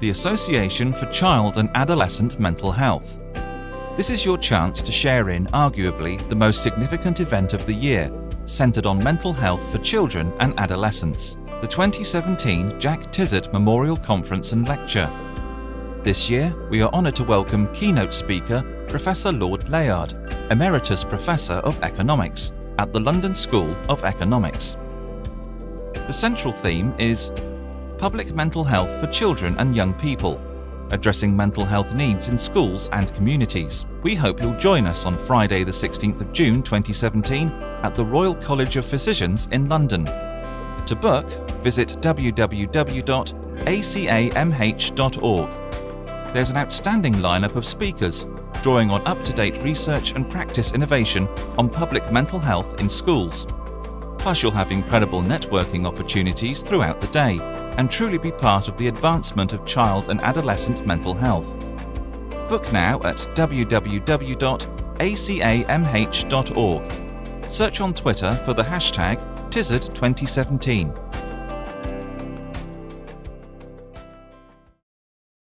the Association for Child and Adolescent Mental Health. This is your chance to share in arguably the most significant event of the year, centred on mental health for children and adolescents, the 2017 Jack Tizard Memorial Conference and Lecture. This year, we are honoured to welcome keynote speaker Professor Lord Layard, Emeritus Professor of Economics at the London School of Economics. The central theme is Public Mental Health for Children and Young People, addressing mental health needs in schools and communities. We hope you'll join us on Friday the 16th of June 2017 at the Royal College of Physicians in London. To book, visit www.acamh.org. There's an outstanding lineup of speakers drawing on up-to-date research and practice innovation on public mental health in schools. Plus you'll have incredible networking opportunities throughout the day and truly be part of the advancement of child and adolescent mental health. Book now at www.acamh.org. Search on Twitter for the hashtag Tizard2017